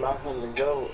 man, I'm go.